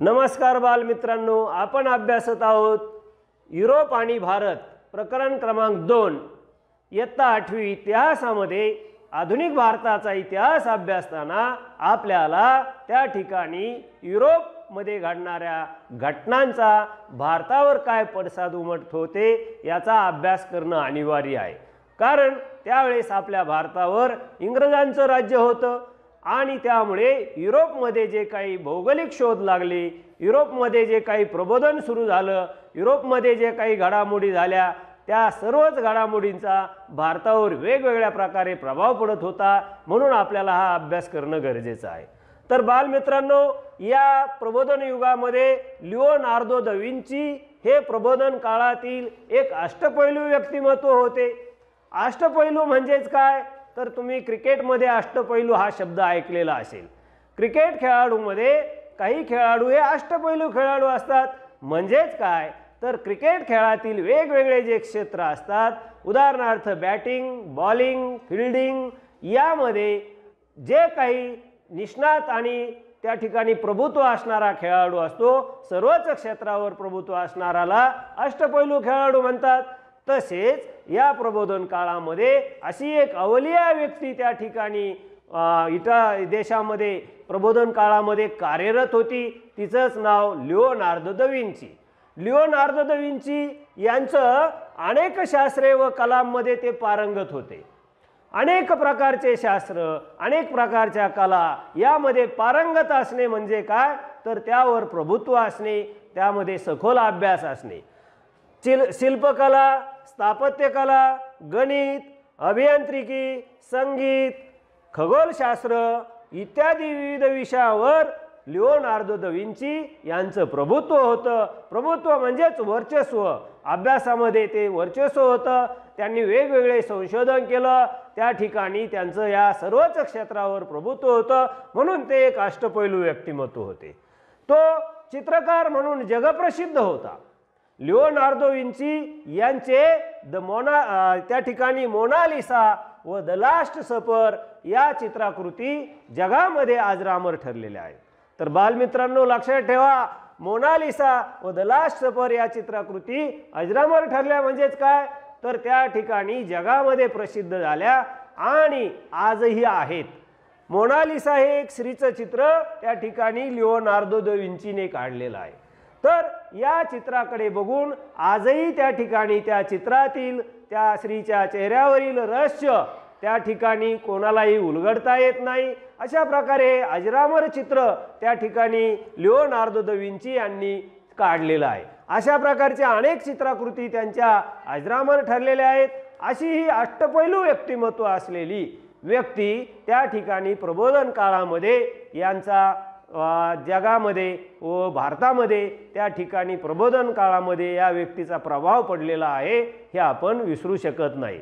नमस्कार बालमित्रांनो आपण अभ्यासत आहोत युरोप आणि भारत प्रकरण क्रमांक दोन. इयत्ता आठवी इतिहासामध्ये आधुनिक भारताचा इतिहास अभ्यासताना आपल्याला त्या ठिकाणी युरोपमध्ये घडणाऱ्या घटनांचा भारतावर काय पडसाद उमटत होते याचा अभ्यास करणं अनिवार्य आहे. कारण त्यावेळेस आपल्या भारतावर इंग्रजांचं राज्य होतं आणि त्यामुळे युरोपमध्ये जे काही भौगोलिक शोध लागले युरोपमध्ये जे काही प्रबोधन सुरू झालं युरोपमध्ये जे काही घडामोडी झाल्या त्या सर्वच घडामोडींचा भारतावर वेगवेगळ्या प्रकारे प्रभाव पडत होता म्हणून आपल्याला हा अभ्यास करणं गरजेचं आहे. तर बालमित्रांनो या प्रबोधन युगामध्ये लिओनार्दो द विंची हे प्रबोधन काळातील एक अष्टपैलू व्यक्तिमत्व होते. अष्टपैलू म्हणजेच काय? तर तुम्ही क्रिकेटमध्ये अष्टपैलू हा शब्द ऐकलेला असेल. क्रिकेट खेळाडूमध्ये काही खेळाडू हे अष्टपैलू खेळाडू असतात. म्हणजेच काय? तर क्रिकेट खेळातील वेगवेगळे जे क्षेत्र असतात उदाहरणार्थ बॅटिंग बॉलिंग फिल्डिंग यामध्ये जे काही निष्णात आणि त्या ठिकाणी प्रभुत्व असणारा खेळाडू असतो सर्वच क्षेत्रावर प्रभुत्व असणाराला अष्टपैलू खेळाडू म्हणतात. तसेच या प्रबोधन काळामध्ये अशी एक अवलिया व्यक्ती त्या ठिकाणी इटा देशामध्ये प्रबोधन काळामध्ये कार्यरत होती. तिचंच नाव Leonardo da Vinci. Leonardo da Vinci यांचं अनेक शास्त्रे व कलांमध्ये ते पारंगत होते. अनेक प्रकारचे शास्त्र अनेक प्रकारच्या कला यामध्ये पारंगत असणे म्हणजे काय? तर त्यावर प्रभुत्व असणे त्यामध्ये सखोल अभ्यास असणे. चिल शिल्पकला स्थापत्यकला गणित अभियांत्रिकी संगीत खगोलशास्त्र इत्यादी विविध विषयावर लिओनार्दो द विंची यांचं प्रभुत्व होतं. प्रभुत्व म्हणजेच वर्चस्व. अभ्यासामध्ये ते वर्चस्व होतं. त्यांनी वेगवेगळे संशोधन केलं. त्या ठिकाणी त्यांचं या सर्वच क्षेत्रावर प्रभुत्व होतं. म्हणून ते एक अष्टपैलू व्यक्तिमत्व होते. तो चित्रकार म्हणून जगप्रसिद्ध होता. लिओनार्दो विंची यांचे द मोना त्या ठिकाणी मोनालिसा व द लास्ट सफर या चित्राकृती जगामध्ये आजरामर ठरलेल्या आहेत. तर बालमित्रांनो लक्षात ठेवा मोनालिसा व द लास्ट सफर या चित्राकृती अजरामर ठरल्या म्हणजेच काय? तर त्या ठिकाणी जगामध्ये प्रसिद्ध झाल्या आणि आजही आहेत. मोनालिसा हे एक स्त्रीचं चित्र त्या ठिकाणी लिओनार्दो द विंचीने काढलेलं आहे. तर या चित्राकडे बघून आजही त्या ठिकाणी त्या चित्रातील त्या स्त्रीच्या चेहऱ्यावरील रहस्य त्या ठिकाणी कोणालाही उलगडता येत नाही. अशा प्रकारे हे अजरामर चित्र त्या ठिकाणी लिओनार्दो दविंची यांनी काढलेलं आहे. अशा प्रकारच्या अनेक चित्राकृती त्यांच्या अजरामर ठरलेल्या आहेत. अशी ही अष्टपैलू व्यक्तिमत्व असलेली व्यक्ती त्या ठिकाणी प्रबोधन काळामध्ये यांचा जगामध्ये व भारतामध्ये त्या ठिकाणी प्रबोधन काळामध्ये या व्यक्तीचा प्रभाव पडलेला आहे हे आपण विसरू शकत नाही.